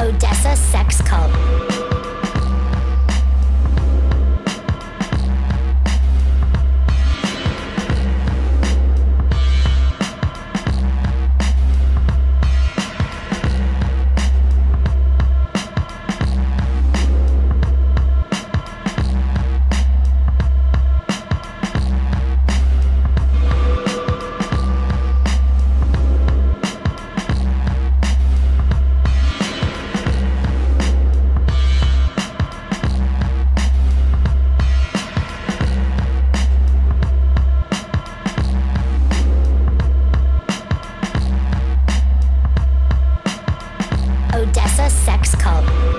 Odessa Sex Cult. Odessa sex cult.